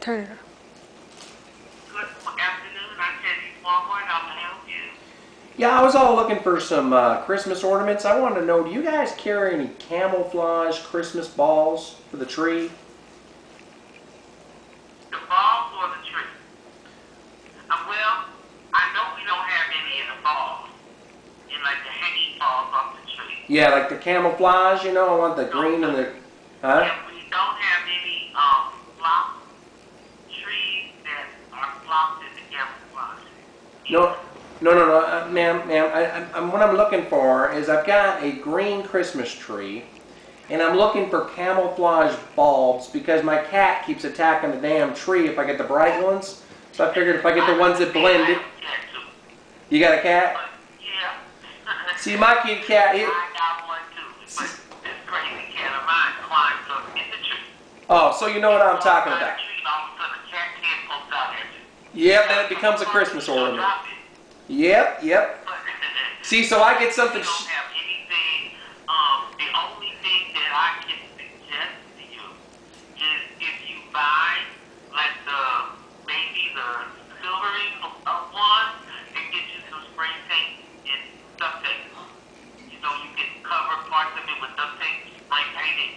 Turn it. Good afternoon. I'm Teddy Walmart. How may I help you? Yeah, I was all looking for some uh, Christmas ornaments. I wanted to know, do you guys carry any camouflage Christmas balls for the tree? The balls or the tree? Uh, well, I know we don't have any in the balls. In like the hanging balls off the tree. Yeah, like the camouflage, you know, I want the green and the... Huh? And we don't have any um are flocked in the camouflage. No, no, no, no, uh, ma'am, ma'am. I, I, I'm, what I'm looking for is I've got a green Christmas tree, and I'm looking for camouflage bulbs because my cat keeps attacking the damn tree if I get the bright ones. So I figured if I get the ones that blend it. You got a cat? Yeah. See, my kitty cat. He, I got one too. But this crazy cat of mine up in the tree. oh, so you know what I'm talking about. Yep, then it becomes a Christmas ornament. Yep, yep. See, so I get something. We don't Sh- have anything. Um, the only thing that I can suggest to you is if you buy like the maybe the silvering uh, one and get you some spray paint and duct tape. You know, you can cover parts of it with duct tape, spray paint it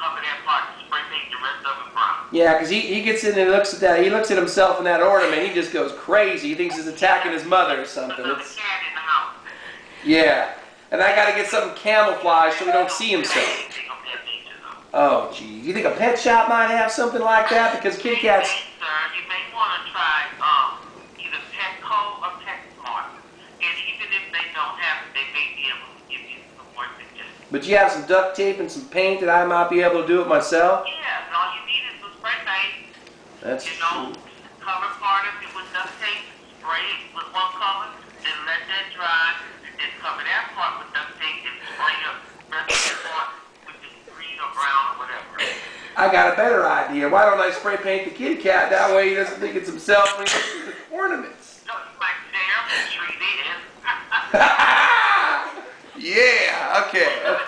green, and then cover that part, spray paint the rest of it brown. yeah, because he, he gets in and looks at that. He looks at himself in that ornament. He just goes crazy. He thinks he's attacking his mother or something. It's, cat in the house. yeah, and I got to get something camouflage so we don't see himself. Anything of that nature, though. Oh, geez. You think a pet shop might have something like that? Because kitty cats. Sir, you may want to try um, either Petco or PetSmart. And even if they don't have it, they may be able to give you some more suggestions. But you have some duct tape and some paint that I might be able to do it myself? Yeah, and all you need is some spray paint. That's You know, cover part of it with duct tape, spray it with one color, then let that dry, and then cover that part with duct tape and spray the rest of part with the green or brown or whatever. I got a better idea. Why don't I spray paint the kitty cat? That way he doesn't think it's himself when he looks at the ornaments. You might tear the tree then. yeah, okay.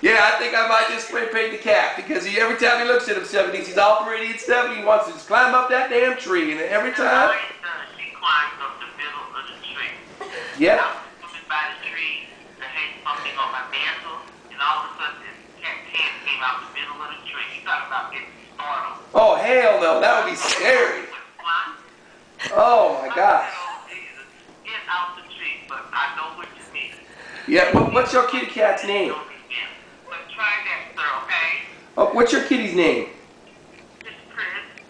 Yeah, I think I might just spray paint the cat because he every time he looks at himself, he thinks he's all pretty and stuff, and he wants to just climb up that damn tree. And every time, Always does. She climbs up the middle of the tree. yep. I was by the tree to hang something on my mantle, and all of a sudden this cat's head came out the middle of the tree. You thought about getting startled. Oh hell no, that would be scary. Oh my gosh. Oh, Get out the tree, but I know what you mean. Yeah, what, what's your kitty cat's name? Don't begin. But try that, sir, okay? Oh, what's your kitty's name?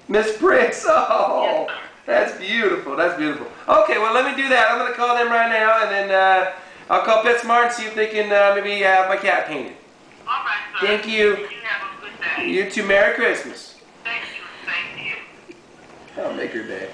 Miss Prince. Oh, Yes, that's beautiful. That's beautiful. Okay, well let me do that. I'm gonna call them right now, and then uh, I'll call PetSmart and see if they can uh, maybe have my cat painted. All right, sir. Thank you. You have a good day. You too. Merry Christmas. Thank you, to you. I'll make her day.